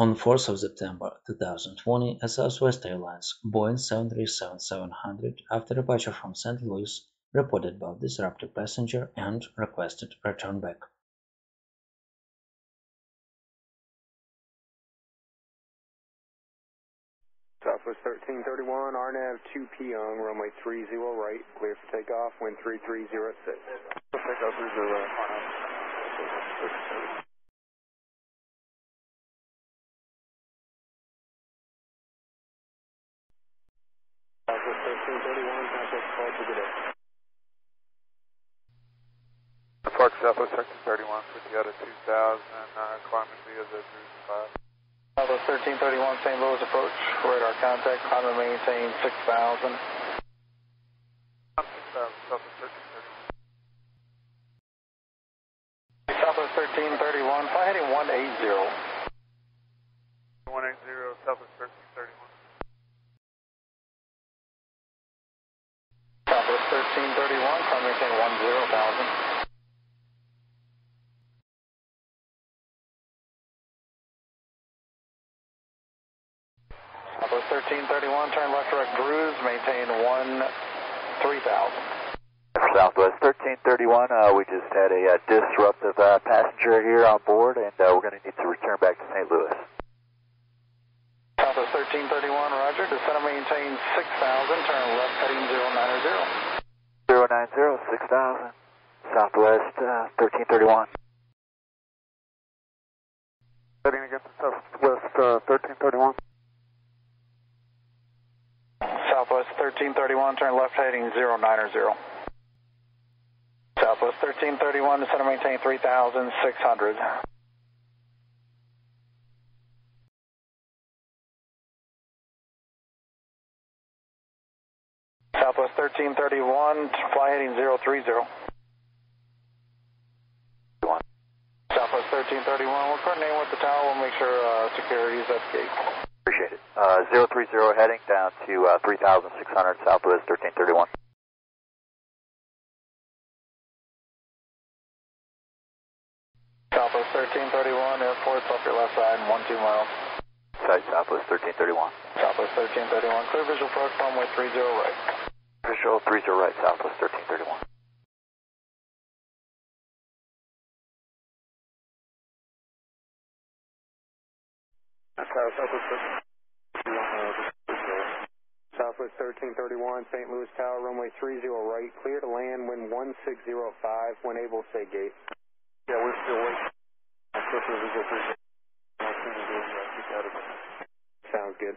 On 4th of September 2020, a Southwest Airlines Boeing 737-700, after departure from St. Louis, reported about disrupted passenger and requested return back. Southwest 1331, RNAV 2P on runway 30 right, clear for takeoff, wind 3306. Takeoff 30 right. Southwest 1331, contact call to the day. Park Southwest 1331, 50 out of 2000, uh, climbing via the cruise 5. Southwest 1331, St. Louis approach, radar contact, climb and maintain 6000. 6000, Southwest 1331. Southwest 1331, fly heading 180. 180, Southwest 1331. Southwest 1331, climb and maintain 10,000. Southwest 1331, turn left direct DRUSE, maintain 1 3000. Southwest 1331, uh, we just had a uh, disruptive uh, passenger here on board, and uh, we're going to need to return back to St. Louis. Southwest 1331, roger. Descend and maintain 6000, turn left heading 090. 090, 6000, Southwest uh, 1331. Heading against the Southwest uh, 1331. Southwest 1331, turn left heading 090. Southwest 1331, descend and maintain 3600. Southwest 1331, fly heading 030. Southwest 1331, we're coordinating with the tower, we'll make sure uh, security is at the gate. Appreciate it. Uh, 030 heading down to uh, 3600 Southwest 1331. Southwest 1331, airport's off your left side, 12 miles. Site Southwest 1331. Southwest 1331, clear visual approach, runway 30 right. Visual 30 right, Southwest 1331. Southwest 1331, St. Louis Tower, runway 30 right, clear to land, wind 1605, when able, say gate. Yeah, we're still waiting. I'm still for visual 30. Sounds good.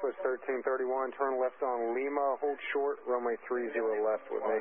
Southwest 1331, turn left on Lima, hold short, runway 30 left with me.